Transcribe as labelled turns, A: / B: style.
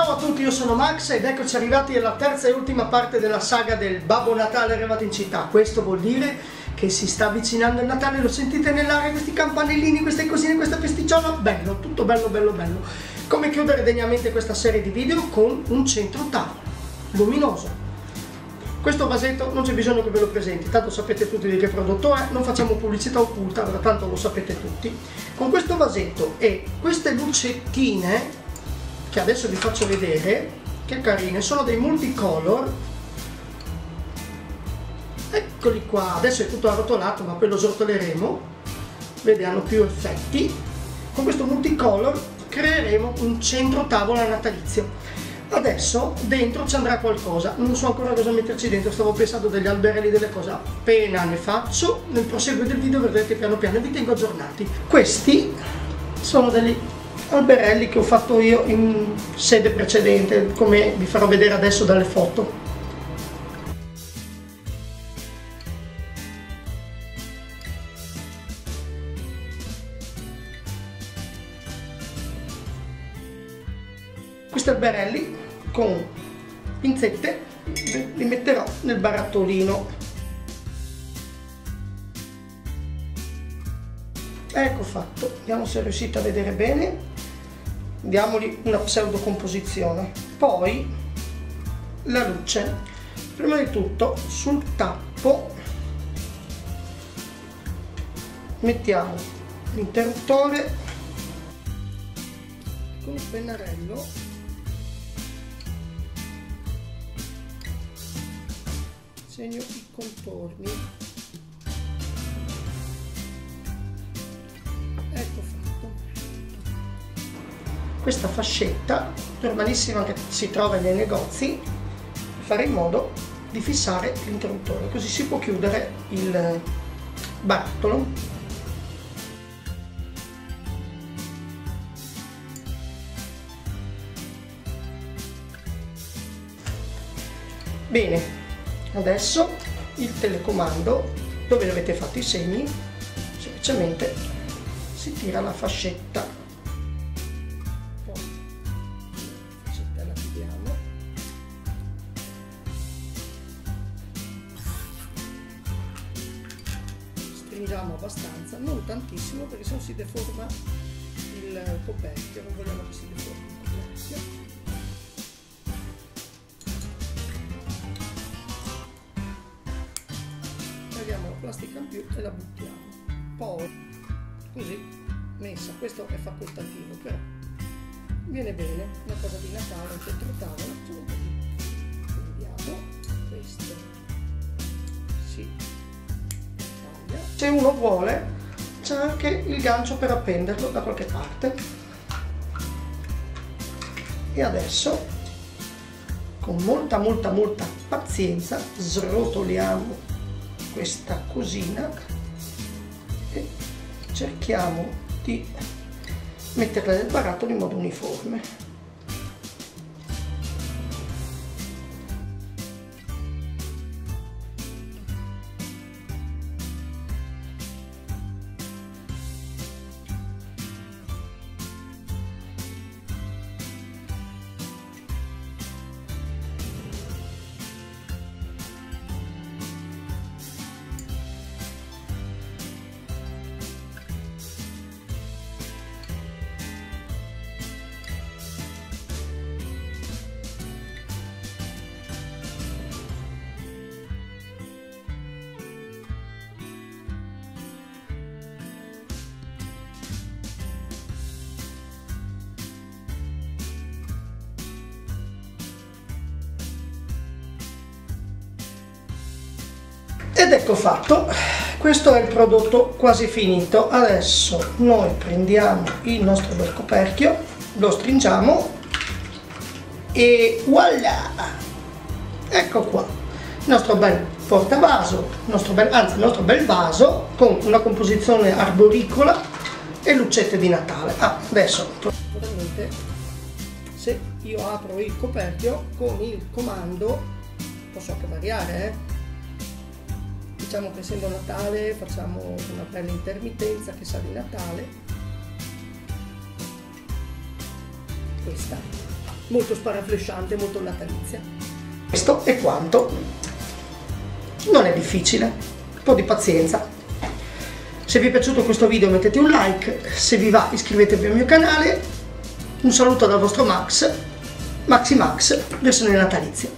A: Ciao a tutti, io sono Max ed eccoci arrivati alla terza e ultima parte della saga del Babbo Natale arrivato in città. Questo vuol dire che si sta avvicinando il Natale, lo sentite nell'aria, questi campanellini, queste cosine, questa festicciola? Bello, tutto bello, bello, bello. Come chiudere degnamente questa serie di video con un centro tavolo luminoso. Questo vasetto non c'è bisogno che ve lo presenti, tanto sapete tutti di che prodotto è, non facciamo pubblicità occulta, tanto lo sapete tutti. Con questo vasetto e queste lucettine che adesso vi faccio vedere che carine sono dei multicolor. Eccoli qua adesso è tutto arrotolato ma poi lo srotoleremo vede hanno più effetti. Con questo multicolor creeremo un centro tavola natalizio. Adesso dentro ci andrà qualcosa non so ancora cosa metterci dentro stavo pensando degli alberelli delle cose appena ne faccio nel proseguo del video vedrete piano piano vi tengo aggiornati. Questi sono degli alberelli che ho fatto io in sede precedente come vi farò vedere adesso dalle foto. Questi alberelli con pinzette li metterò nel barattolino. Ecco fatto vediamo se riuscite a vedere bene diamogli una pseudo composizione poi la luce. Prima di tutto sul tappo mettiamo l'interruttore con il pennarello. Segno i contorni questa fascetta normalissima che si trova nei negozi fare in modo di fissare l'interruttore così si può chiudere il barattolo. Bene adesso il telecomando dove avete fatto i segni semplicemente si tira la fascetta stringiamo abbastanza, non tantissimo perché se no si deforma il coperchio, non vogliamo che si deformi il coperchio. Tagliamo la plastica in più e la buttiamo. Poi, così, messa, questo è facoltativo, però viene bene, una cosa di Natale, un centro tavola, vediamo, questo, sì, se uno vuole c'è anche il gancio per appenderlo da qualche parte. E adesso con molta molta molta pazienza srotoliamo questa cosina e cerchiamo di metterla nel barattolo in modo uniforme ed ecco fatto. Questo è il prodotto quasi finito. Adesso noi prendiamo il nostro bel coperchio lo stringiamo e voilà! Ecco qua. Il nostro bel portavaso il nostro bel, anzi il nostro bel vaso con una composizione arboricola e lucette di Natale. Ah, adesso naturalmente se io apro il coperchio con il comando posso anche variare eh? Diciamo che essendo Natale facciamo una bella intermittenza che sa di Natale questa molto sparaflesciante, molto natalizia. Questo è quanto. Non è difficile, un po' di pazienza. Se vi è piaciuto questo video mettete un like, se vi va iscrivetevi al mio canale. Un saluto dal vostro Max, Maxi Max, versione natalizia.